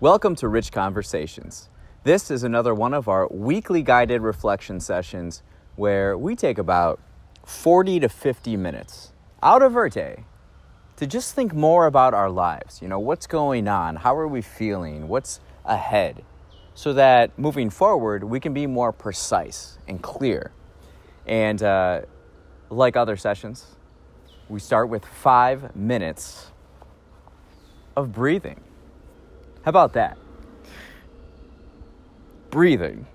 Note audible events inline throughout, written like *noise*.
Welcome to Rich Conversations. This is another one of our weekly guided reflection sessions where we take about 40 to 50 minutes out of our day to just think more about our lives. You know, what's going on? How are we feeling? What's ahead? So that moving forward, we can be more precise and clear. And uh, like other sessions, we start with five minutes of breathing. How about that? Breathing.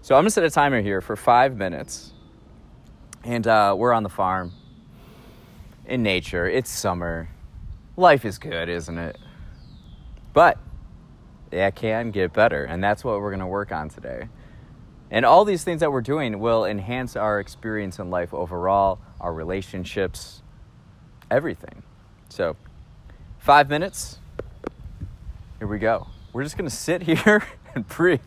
So I'm gonna set a timer here for five minutes, and uh, we're on the farm in nature. It's summer. Life is good, isn't it? But it can get better, and that's what we're gonna work on today. And all these things that we're doing will enhance our experience in life overall, our relationships, everything. So, five minutes. Here we go. We're just going to sit *laughs* here and breathe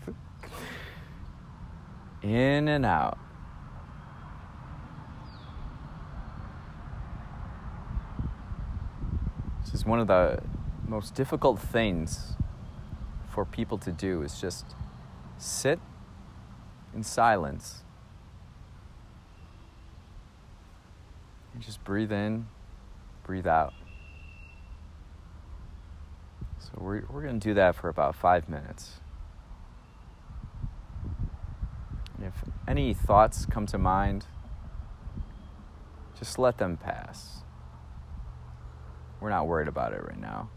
in and out. This is one of the most difficult things for people to do is just sit in silence and just breathe in, breathe out. So we're, we're going to do that for about five minutes. If any thoughts come to mind, just let them pass. We're not worried about it right now.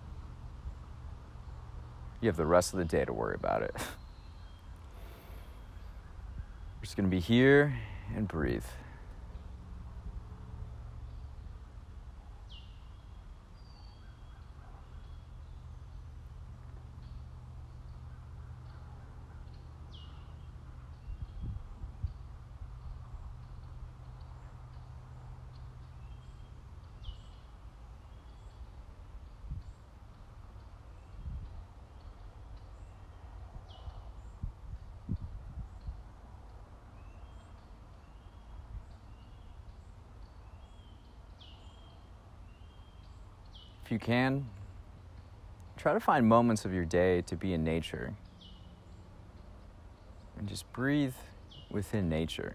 You have the rest of the day to worry about it. *laughs* We're just going to be here and breathe. If you can, try to find moments of your day to be in nature and just breathe within nature.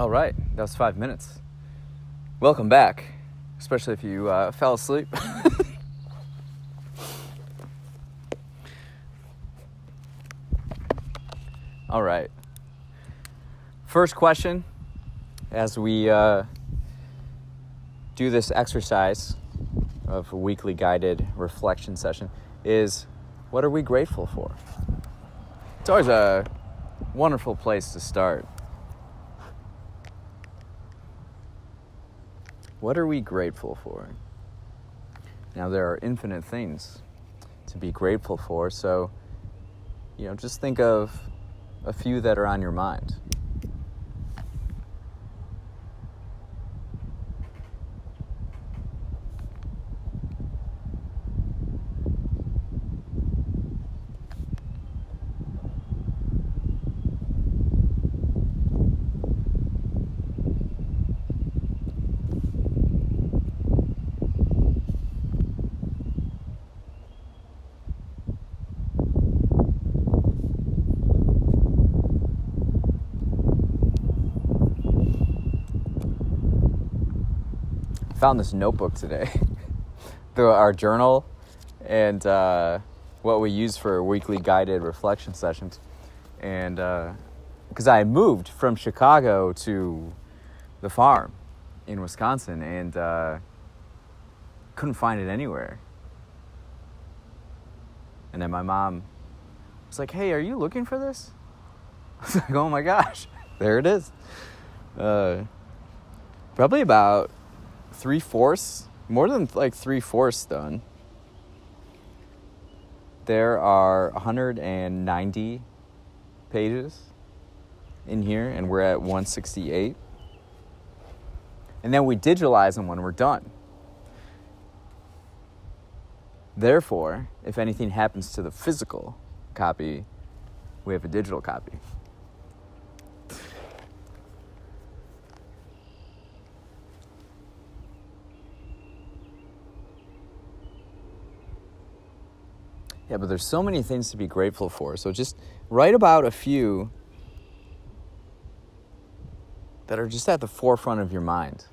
All right, that was five minutes. Welcome back, especially if you uh, fell asleep. *laughs* All right. First question as we uh, do this exercise of a weekly guided reflection session is what are we grateful for? It's always a wonderful place to start. What are we grateful for? Now, there are infinite things to be grateful for, so, you know, just think of a few that are on your mind. Found this notebook today, *laughs* the, our journal, and uh, what we use for weekly guided reflection sessions. And because uh, I moved from Chicago to the farm in Wisconsin and uh, couldn't find it anywhere. And then my mom was like, "Hey, are you looking for this?" *laughs* I was like, "Oh my gosh, *laughs* there it is." Uh, probably about three fourths, more than like three fourths done. There are 190 pages in here, and we're at 168. And then we digitalize them when we're done. Therefore, if anything happens to the physical copy, we have a digital copy. Yeah, but there's so many things to be grateful for. So just write about a few that are just at the forefront of your mind.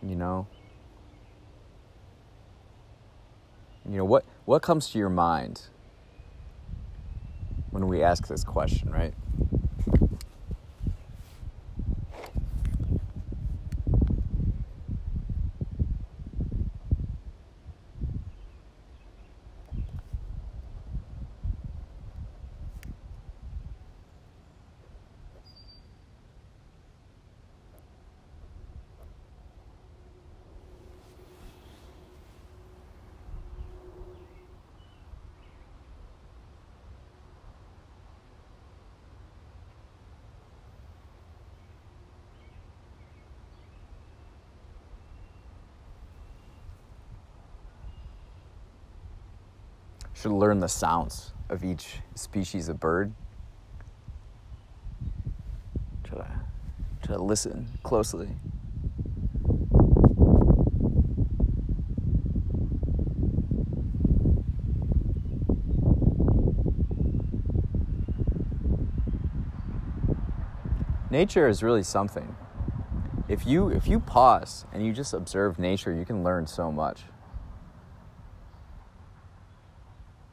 You know? You know, what, what comes to your mind when we ask this question, right? Should learn the sounds of each species of bird. Try to, try to listen closely. Nature is really something. If you if you pause and you just observe nature, you can learn so much.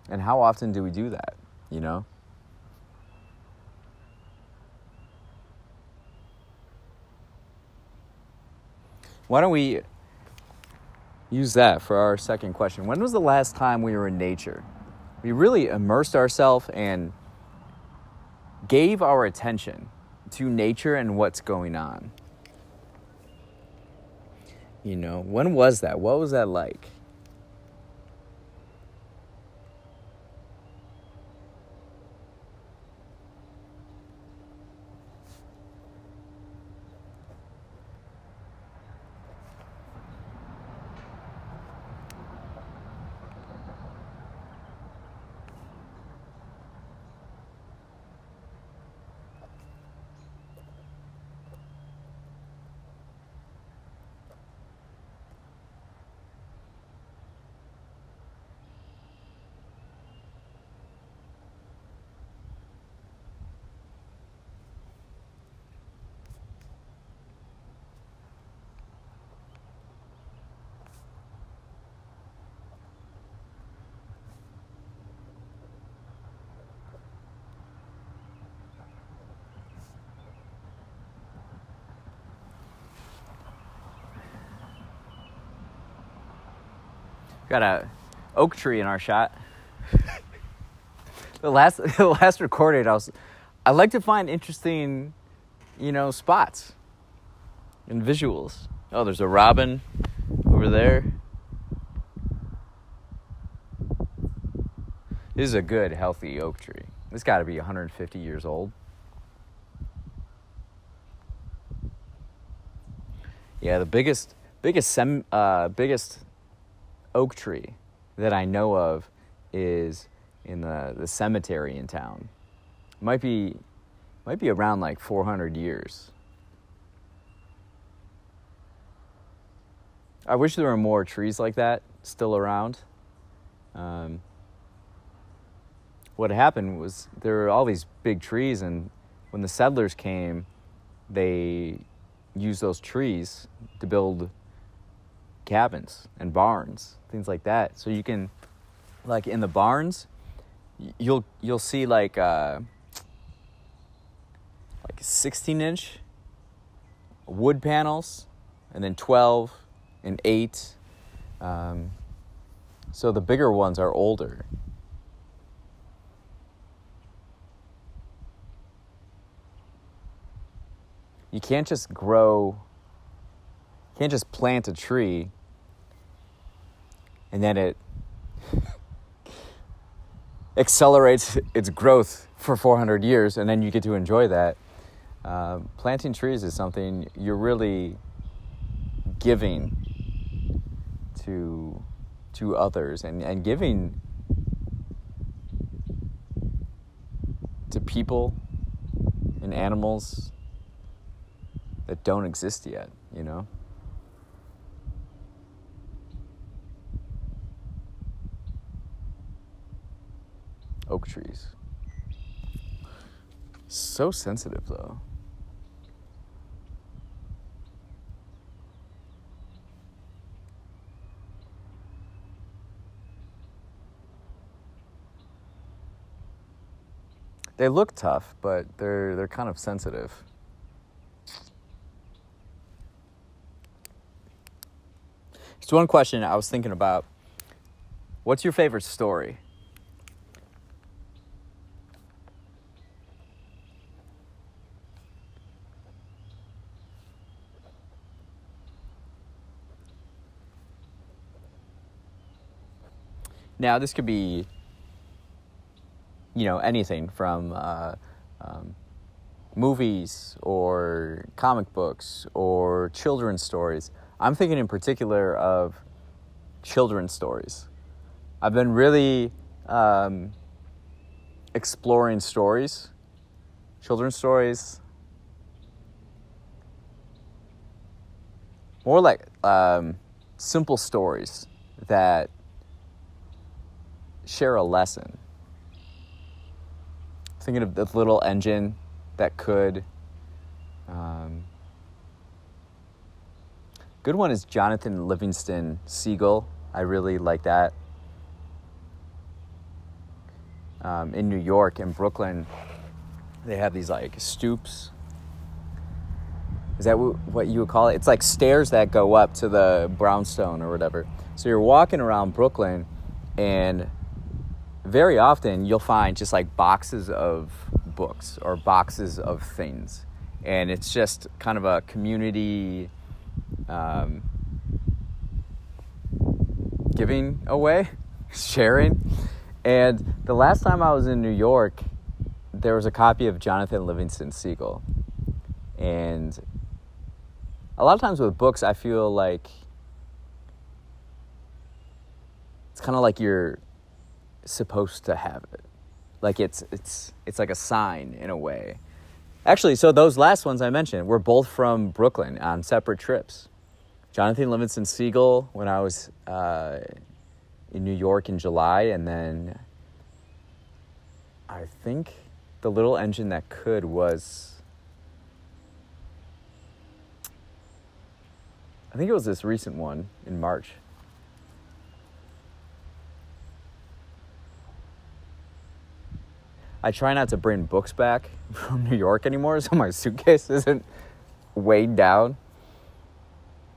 And how often do we do that, you know? Why don't we use that for our second question? When was the last time we were in nature? We really immersed ourselves and gave our attention to nature and what's going on. You know, when was that? What was that like? Got a oak tree in our shot. the last *laughs* the last recorded, I was I like to find interesting, you know, spots and visuals. Oh, there's a robin over there. This is a good, healthy oak tree. This got to be 150 years old. Yeah, the biggest, biggest, sem, uh, biggest oak tree that I know of is in the, the cemetery in town. Might be, might be around like 400 years. I wish there were more trees like that still around. Um, what happened was there were all these big trees, and when the settlers came, they used those trees to build cabins and barns, things like that. So you can, like in the barns, you'll you'll see like uh, like 16 inch wood panels, and then 12 and 8. Um, so the bigger ones are older. you can't just grow you can't just plant a tree and then it accelerates its growth for 400 years and then you get to enjoy that uh, planting trees is something you're really giving to to others and, and giving to people and animals that don't exist yet, you know? Oak trees. So sensitive, though. They look tough, but they're they're kind of sensitive. So, one question I was thinking about what's your favorite story? Now, this could be, you know, anything from uh, um, movies or comic books or children's stories. I'm thinking in particular of children's stories. I've been really um, exploring stories, children's stories, more like um, simple stories that share a lesson. Thinking of the little engine that could. Um, Good one is Jonathan Livingston Seagull. I really like that. Um, in New York, in Brooklyn, they have these like stoops. Is that what you would call it? It's like stairs that go up to the brownstone or whatever. So you're walking around Brooklyn, and very often you'll find just like boxes of books or boxes of things. And it's just kind of a community um, giving away, *laughs* sharing. And the last time I was in New York, there was a copy of Jonathan Livingston Seagull. And a lot of times with books, I feel like it's kind of like you're supposed to have it. Like it's it's it's like a sign in a way. Actually, so those last ones I mentioned were both from Brooklyn on separate trips. Jonathan Livingston Seagull when I was uh, in New York in July, and then I think the little engine that could was. I think it was this recent one in March. I try not to bring books back *laughs* from New York anymore so my suitcase *laughs* isn't weighed down.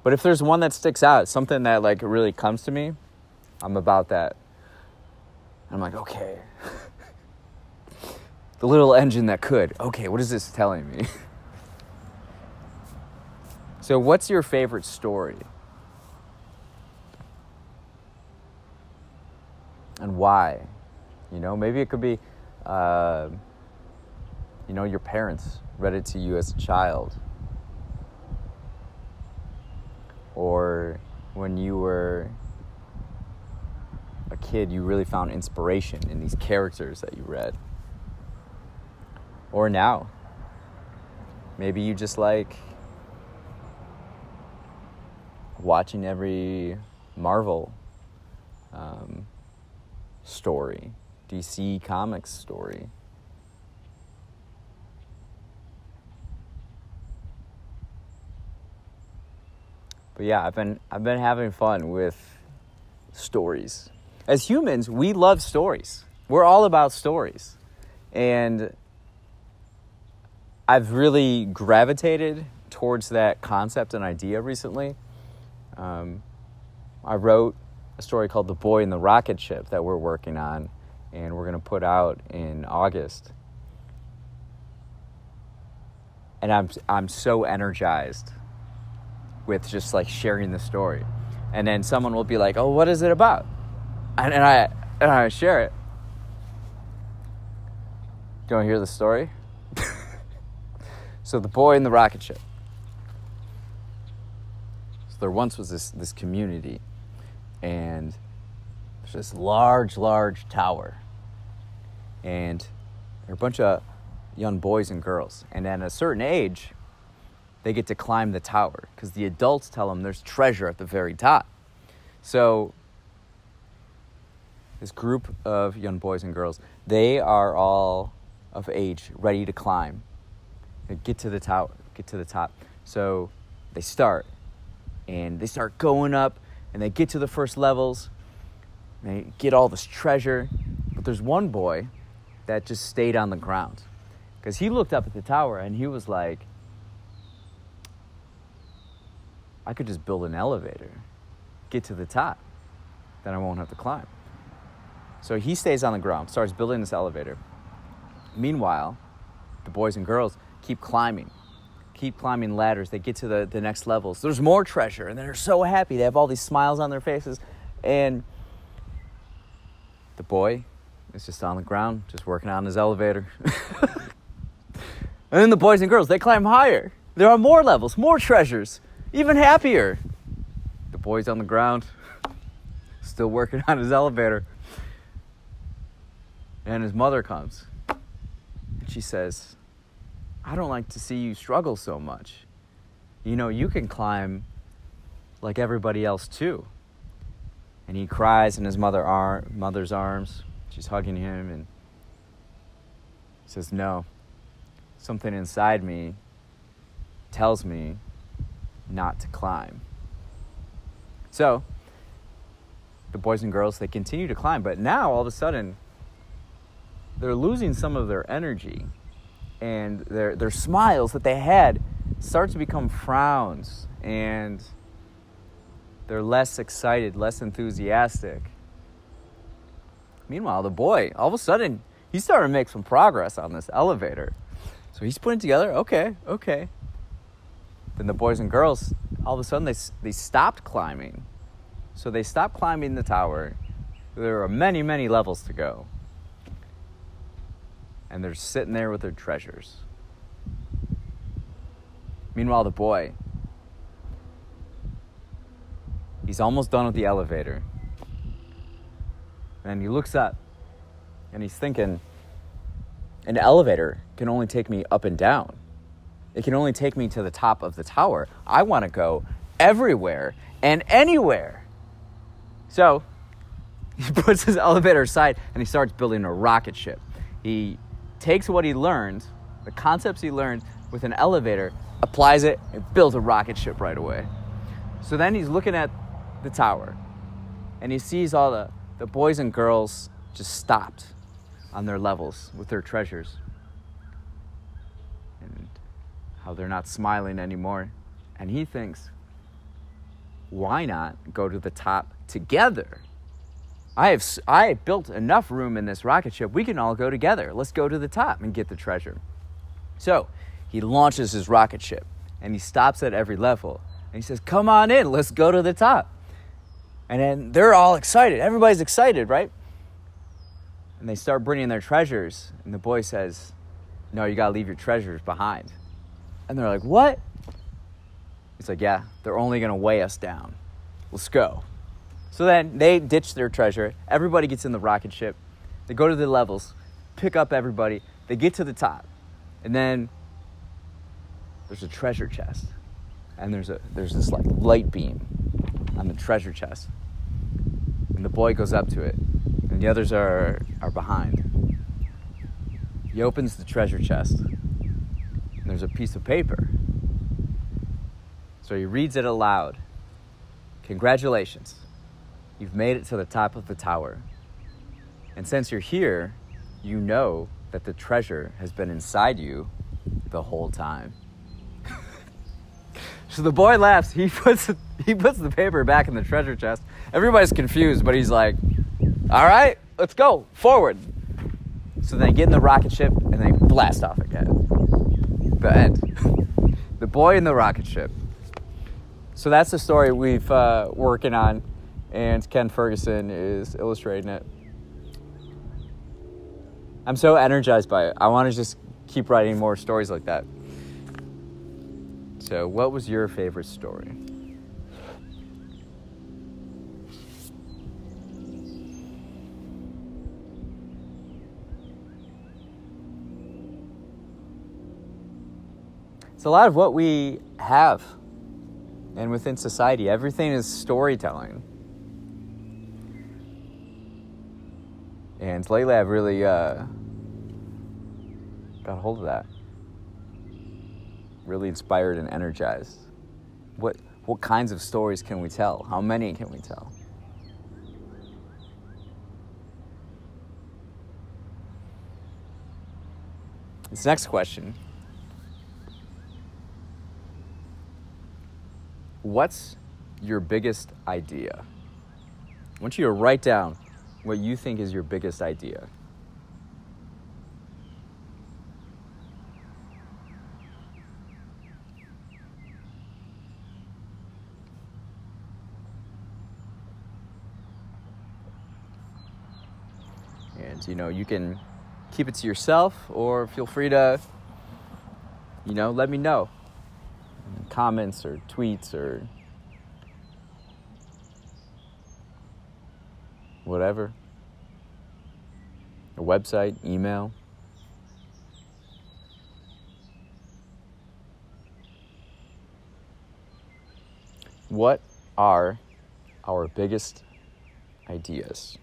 But if there's one that sticks out, something that like really comes to me, I'm about that. I'm like, okay. *laughs* the little engine that could. Okay, what is this telling me? so, what's your favorite story? And why? You know, maybe it could be, uh, you know, your parents read it to you as a child. Or when you were a kid, you really found inspiration in these characters that you read. Or now. Maybe you just like watching every Marvel um, story, DC Comics story. But yeah, I've been I've been having fun with stories. As humans, we love stories. We're all about stories. And I've really gravitated towards that concept and idea recently. Um, I wrote a story called The Boy in the Rocket Ship that we're working on, and we're going to put out in August. And I'm, I'm so energized with just like sharing the story. And then someone will be like, oh, what is it about? And, and I, and I share it. Do you want to hear the story? *laughs* so, the boy in the rocket ship. So, there once was this, this community, and there's this large, large tower. And there are a bunch of young boys and girls. And at a certain age, they get to climb the tower because the adults tell them there's treasure at the very top. So, this group of young boys and girls, they are all of age, ready to climb, get to the tower, get to the top. So they start, and they start going up, and they get to the first levels. They get all this treasure, but there's one boy that just stayed on the ground because he looked up at the tower and he was like, I could just build an elevator, get to the top, then I won't have to climb. So he stays on the ground, starts building this elevator. Meanwhile, the boys and girls keep climbing, keep climbing ladders. They get to the, the next levels. There's more treasure, and they're so happy. They have all these smiles on their faces. And the boy is just on the ground, just working on his elevator. *laughs* and then the boys and girls, they climb higher. There are more levels, more treasures, even happier. The boy's on the ground, still working on his elevator. And his mother comes. And she says, I don't like to see you struggle so much. You know, you can climb like everybody else too. And he cries in his mother ar- mother's arms. She's hugging him and says, No, something inside me tells me not to climb. So, the boys and girls, they continue to climb, but now all of a sudden, they're losing some of their energy and their their smiles that they had start to become frowns and they're less excited, less enthusiastic. Meanwhile, the boy, all of a sudden, he's starting to make some progress on this elevator. So he's putting together, okay, okay. Then the boys and girls, all of a sudden, they, they stopped climbing. So they stopped climbing the tower. There are many, many levels to go and they're sitting there with their treasures. Meanwhile, the boy, he's almost done with the elevator. And he looks up and he's thinking, an elevator can only take me up and down. It can only take me to the top of the tower. I want to go everywhere and anywhere. So *laughs* he puts his elevator aside and he starts building a rocket ship. He takes what he learned, the concepts he learned with an elevator, applies it, and builds a rocket ship right away. So then he's looking at the tower and he sees all the, the boys and girls just stopped on their levels with their treasures. And how they're not smiling anymore. And he thinks, why not go to the top together I have I built enough room in this rocket ship. We can all go together. Let's go to the top and get the treasure. So he launches his rocket ship and he stops at every level and he says, "Come on in. Let's go to the top." And then they're all excited. Everybody's excited, right? And they start bringing their treasures. And the boy says, No, you got to leave your treasures behind. And they're like, What? He's like, Yeah, they're only going to weigh us down. Let's go. So then they ditch their treasure. Everybody gets in the rocket ship. They go to the levels, pick up everybody. They get to the top. And then there's a treasure chest. And there's a there's this like light beam on the treasure chest. And the boy goes up to it. And the others are are behind. He opens the treasure chest. And there's a piece of paper. So he reads it aloud. Congratulations. You've made it to the top of the tower. And since you're here, you know that the treasure has been inside you the whole time. So the boy laughs. He *laughs* puts he puts the paper back in the treasure chest. Everybody's confused, but he's like, "All right, let's go forward." So they get in the rocket ship and they blast off again. The end. *laughs* the boy in the rocket ship. So that's the story we've uh, working on, and Ken Ferguson is illustrating it. I'm so energized by it. I want to just keep writing more stories like that. So, what was your favorite story? It's a lot of what we have and within society. Everything is storytelling. And lately, I've really uh, got a hold of that. Really inspired and energized. What what kinds of stories can we tell? How many can we tell? This next question. What's your biggest idea? I want you to write down what you think is your biggest idea. You know, you can keep it to yourself or feel free to you know, let me know. Comments or tweets or whatever. A website, email. What are our biggest ideas?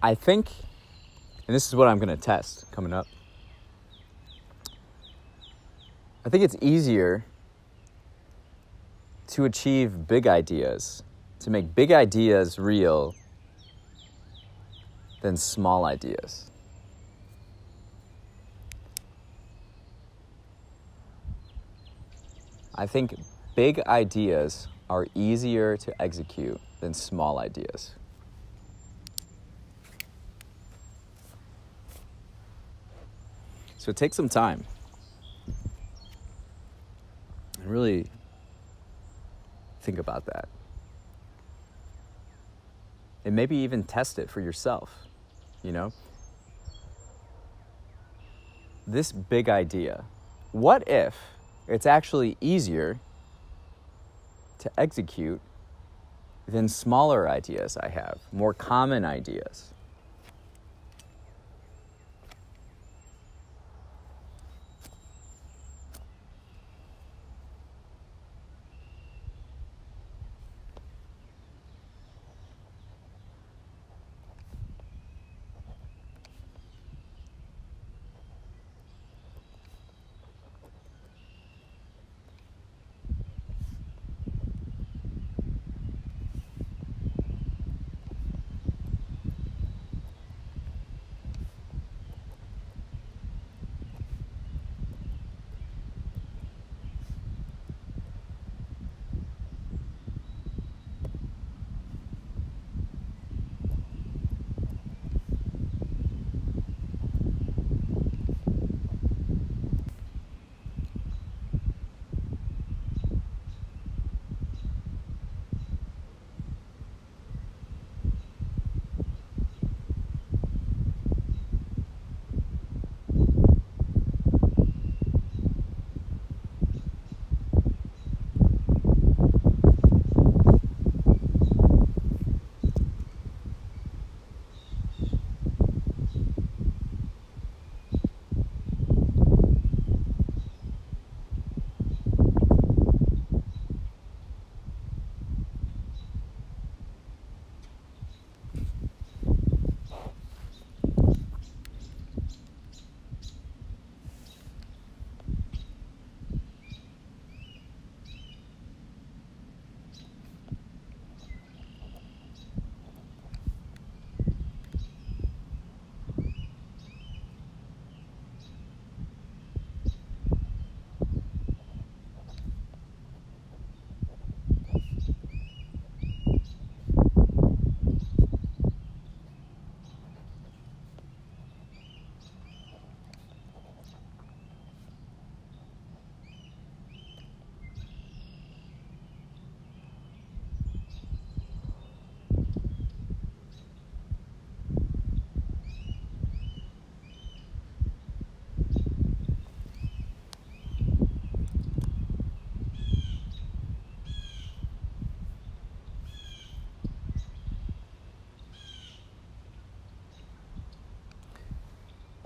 I think, and this is what I'm going to test coming up. I think it's easier to achieve big ideas, to make big ideas real than small ideas. I think big ideas are easier to execute than small ideas. So take some time and really think about that. And maybe even test it for yourself, you know? This big idea, what if it's actually easier to execute than smaller ideas I have, more common ideas?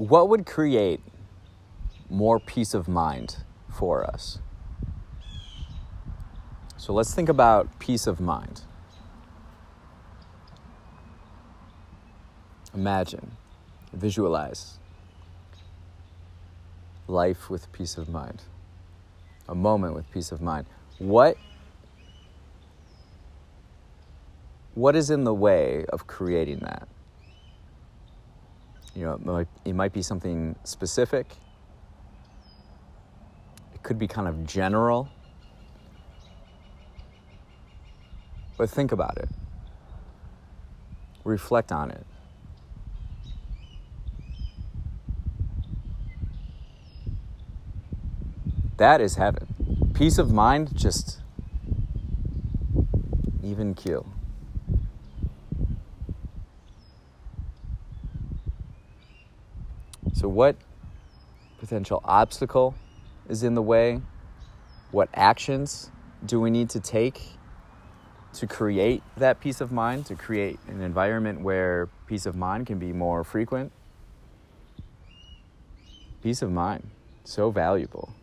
What would create more peace of mind for us? So let's think about peace of mind. Imagine, visualize life with peace of mind, a moment with peace of mind. What what is in the way of creating that? You know, it might, it might be something specific. It could be kind of general. But think about it. Reflect on it. That is heaven. Peace of mind, just even keel. So, what potential obstacle is in the way? What actions do we need to take to create that peace of mind, to create an environment where peace of mind can be more frequent? Peace of mind, so valuable.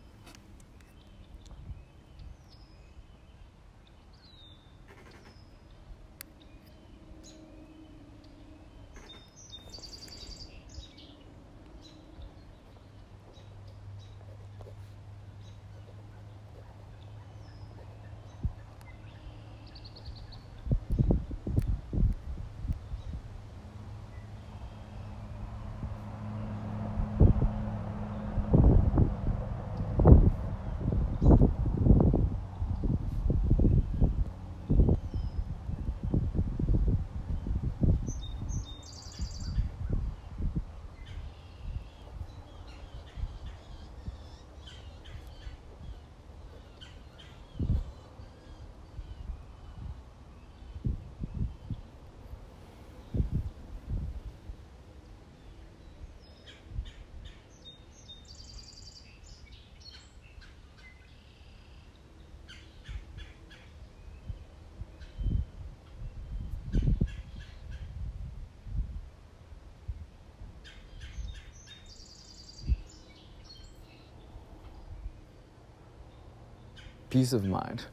Peace of mind.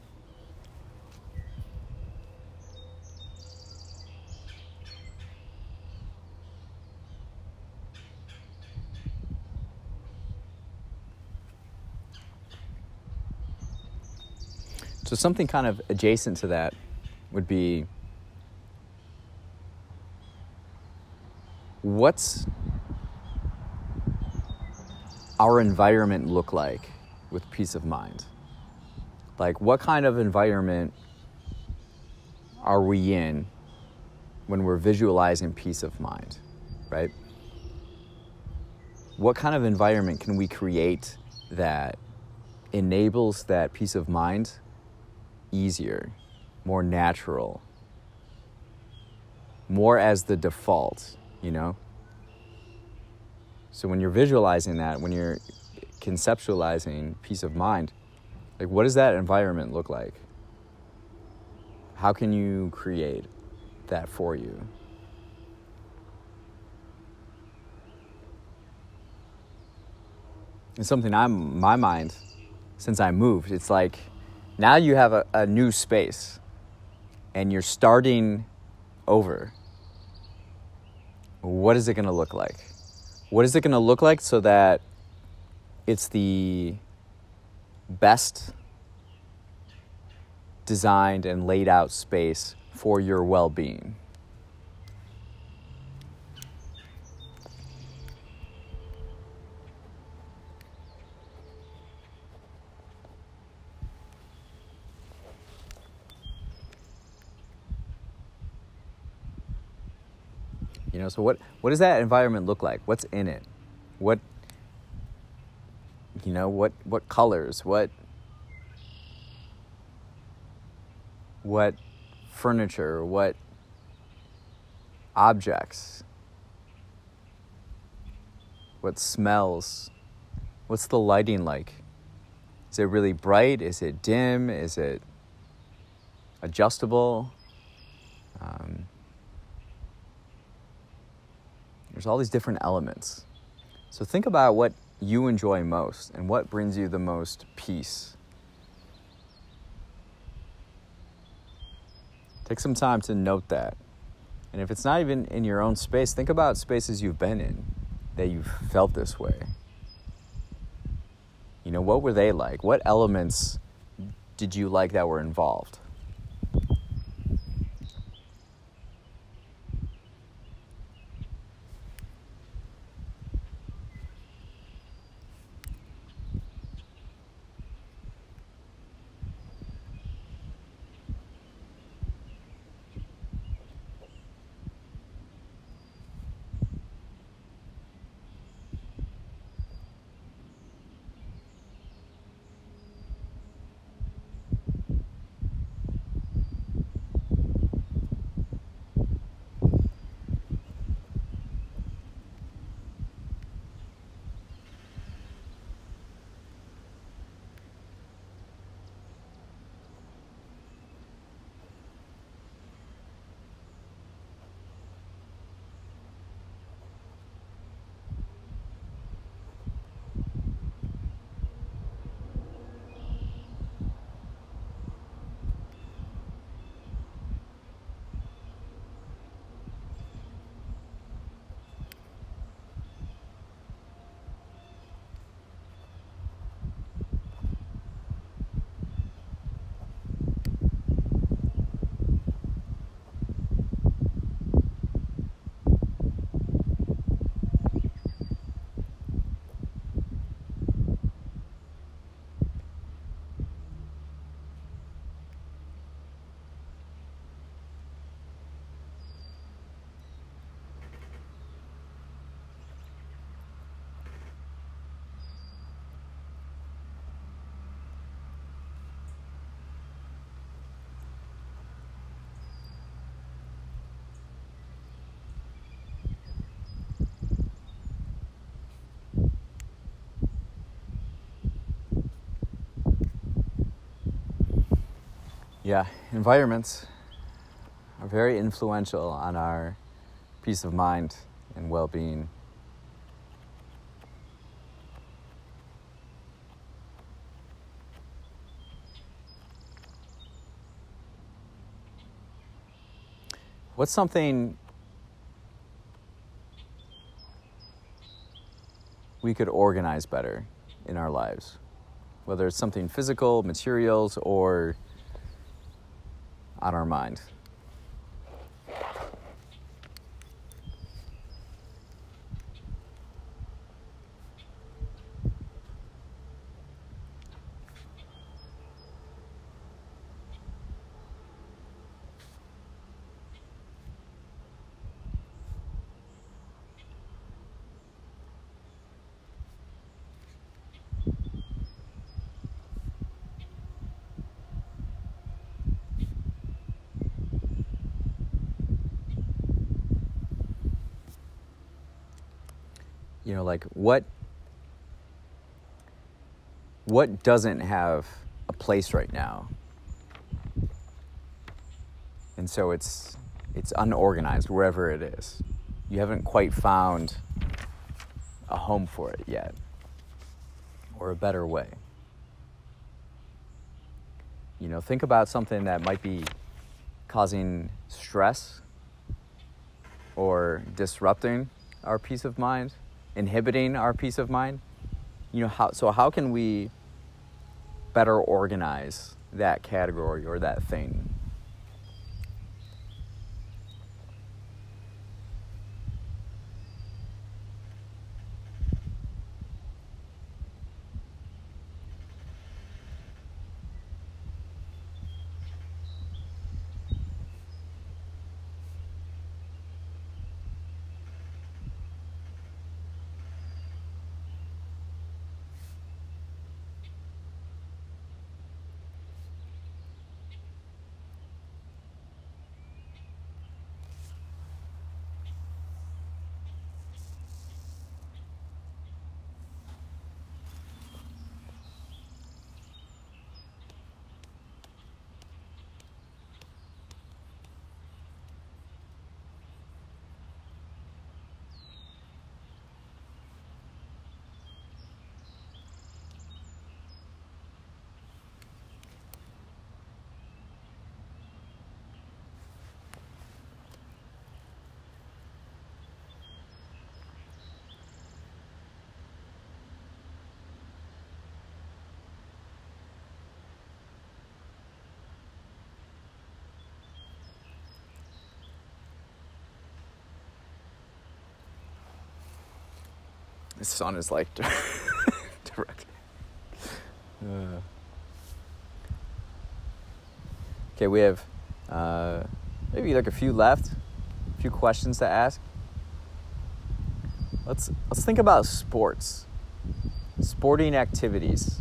So, something kind of adjacent to that would be what's our environment look like with peace of mind? Like, what kind of environment are we in when we're visualizing peace of mind, right? What kind of environment can we create that enables that peace of mind easier, more natural, more as the default, you know? So when you're visualizing that, when you're conceptualizing peace of mind, like, what does that environment look like? How can you create that for you? It's something I'm, my mind, since I moved, it's like now you have a, a new space and you're starting over. What is it going to look like? What is it going to look like so that it's the best designed and laid out space for your well being. You know, so what, what does that environment look like? What's in it? What you know what what colors what what furniture what objects what smells what's the lighting like? Is it really bright? Is it dim? Is it adjustable? Um, there's all these different elements. So think about what you enjoy most and what brings you the most peace. Take some time to note that. And if it's not even in your own space, think about spaces you've been in that you've felt this way. You know, what were they like? What elements did you like that were involved? Yeah, environments are very influential on our peace of mind and well being. What's something we could organize better in our lives? Whether it's something physical, materials, or on our mind. Like what what doesn't have a place right now? And so it's it's unorganized wherever it is. You haven't quite found a home for it yet or a better way. You know think about something that might be causing stress or disrupting our peace of mind inhibiting our peace of mind? You know how so how can we better organize that category or that thing The sun is like *laughs* direct. Uh. Okay, we have uh, maybe like a few left, a few questions to ask. Let's let's think about sports, sporting activities.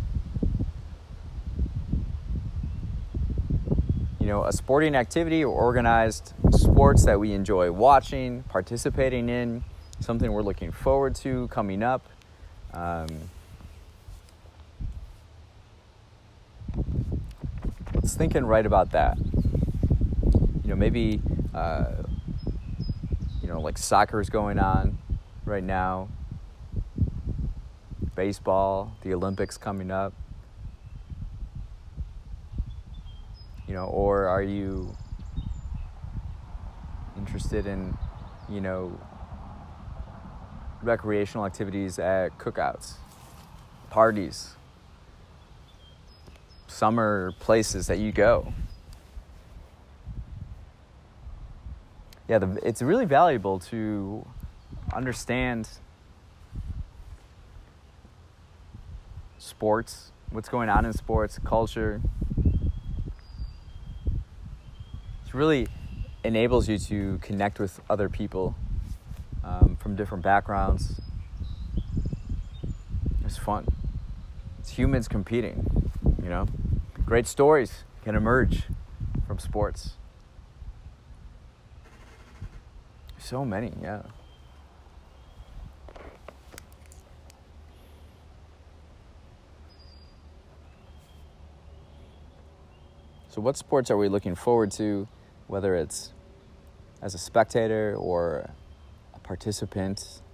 You know, a sporting activity or organized sports that we enjoy watching, participating in, something we're looking forward to coming up. Um, let's think and write about that. You know, maybe, uh, you know, like soccer's going on right now, baseball, the Olympics coming up. You know, or are you interested in, you know, recreational activities at cookouts, parties, summer places that you go. Yeah, the, it's really valuable to understand sports, what's going on in sports, culture. It really enables you to connect with other people um, from different backgrounds. It's fun. It's humans competing, you know? Great stories can emerge from sports. So many, yeah. So, what sports are we looking forward to, whether it's as a spectator or a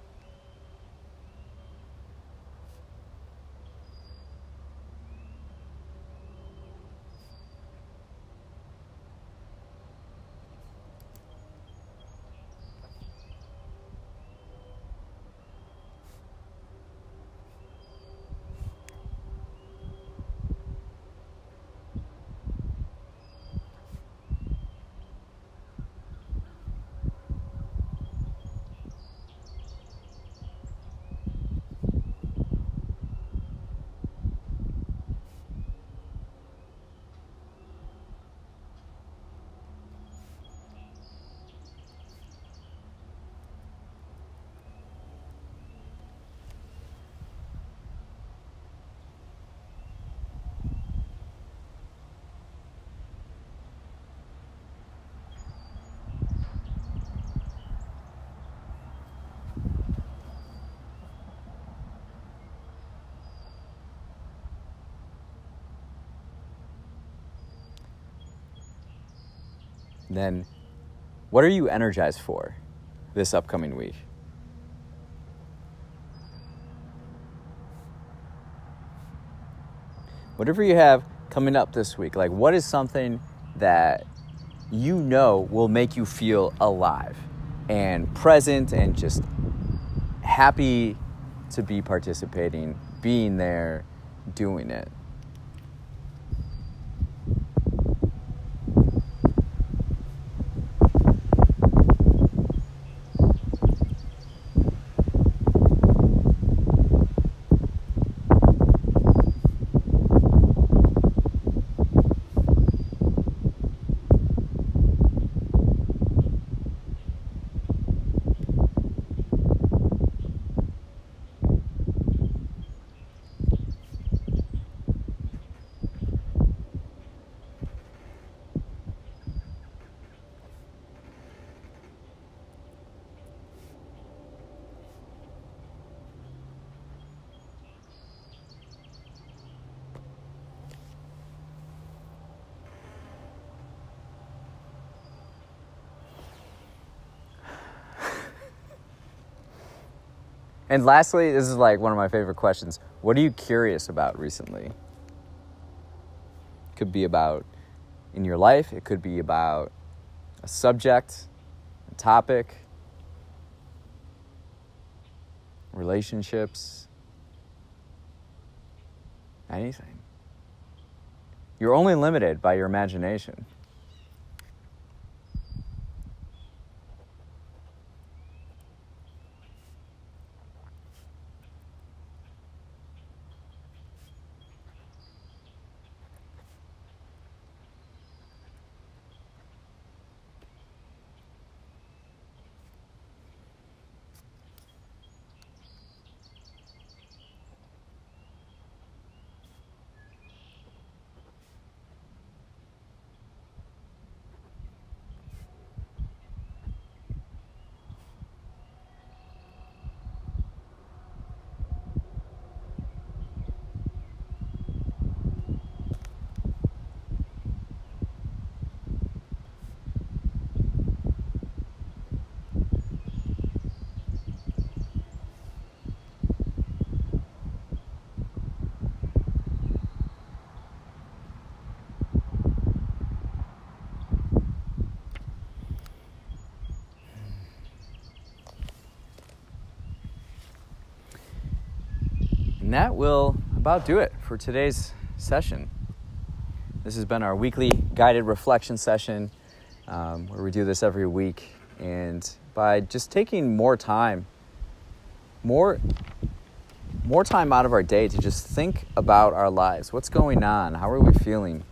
then what are you energized for this upcoming week? Whatever you have coming up this week, like what is something that you know will make you feel alive and present and just happy to be participating, being there, doing it? And lastly, this is like one of my favorite questions. What are you curious about recently? Could be about in your life, it could be about a subject, a topic, relationships, anything. You're only limited by your imagination. And that will about do it for today's session. This has been our weekly guided reflection session um, where we do this every week. And by just taking more time, more, more time out of our day to just think about our lives. What's going on? How are we feeling?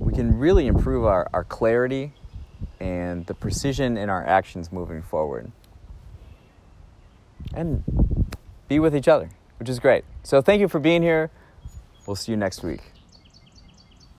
We can really improve our, our clarity and the precision in our actions moving forward. And be with each other, which is great. So thank you for being here. We'll see you next week.